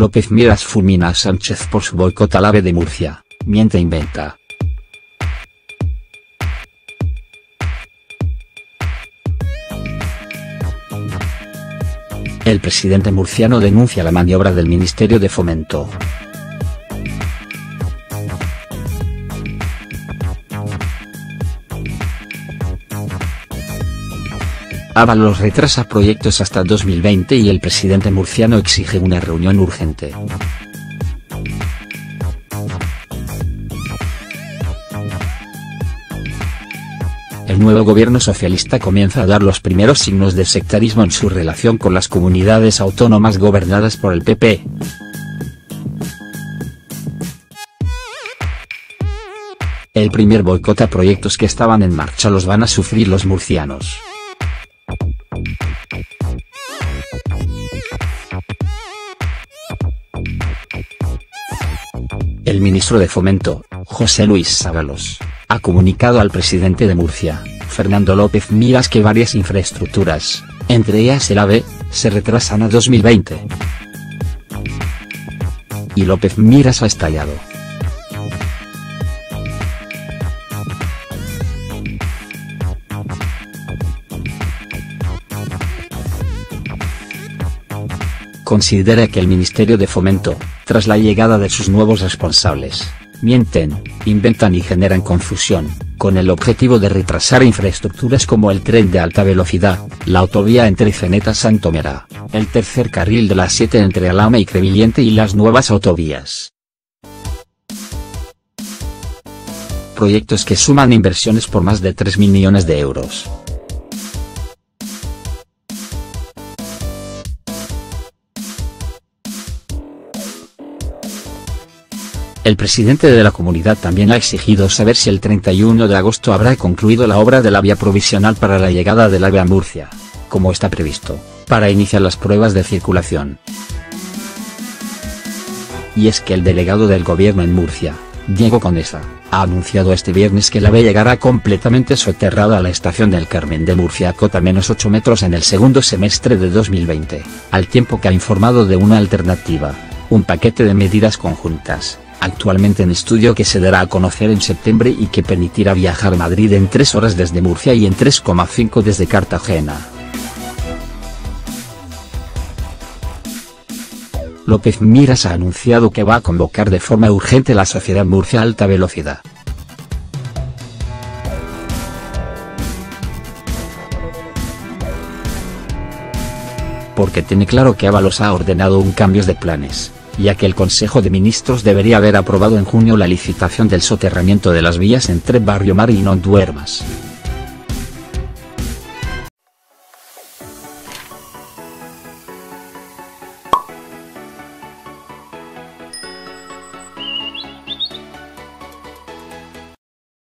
López Miras fulmina a Sánchez por su boicot al AVE de Murcia, miente inventa. El presidente murciano denuncia la maniobra del Ministerio de Fomento. Ábalos retrasa proyectos hasta 2020 y el presidente murciano exige una reunión urgente. El nuevo gobierno socialista comienza a dar los primeros signos de sectarismo en su relación con las comunidades autónomas gobernadas por el PP. El primer boicot a proyectos que estaban en marcha los van a sufrir los murcianos. El ministro de Fomento, José Luis Ábalos, ha comunicado al presidente de Murcia, Fernando López Miras que varias infraestructuras, entre ellas el AVE, se retrasan a 2020. Y López Miras ha estallado. Considera que el Ministerio de Fomento, tras la llegada de sus nuevos responsables, mienten, inventan y generan confusión, con el objetivo de retrasar infraestructuras como el tren de alta velocidad, la autovía entre Ceneta Santomera, el tercer carril de la 7 entre Alama y Crevillente y las nuevas autovías. Proyectos que suman inversiones por más de 3.000 millones de euros. El presidente de la comunidad también ha exigido saber si el 31 de agosto habrá concluido la obra de la vía provisional para la llegada del AVE a Murcia, como está previsto, para iniciar las pruebas de circulación. Y es que el delegado del gobierno en Murcia, Diego Conesa, ha anunciado este viernes que la AVE llegará completamente soterrada a la estación del Carmen de Murcia a cota menos 8 metros en el segundo semestre de 2020, al tiempo que ha informado de una alternativa, un paquete de medidas conjuntas, actualmente en estudio que se dará a conocer en septiembre y que permitirá viajar a Madrid en 3 horas desde Murcia y en 3,5 desde Cartagena. López Miras ha anunciado que va a convocar de forma urgente la Sociedad Murcia Alta Velocidad. Porque tiene claro que Ábalos ha ordenado un cambio de planes ya que el Consejo de Ministros debería haber aprobado en junio la licitación del soterramiento de las vías entre Barrio Mar y No Duermas.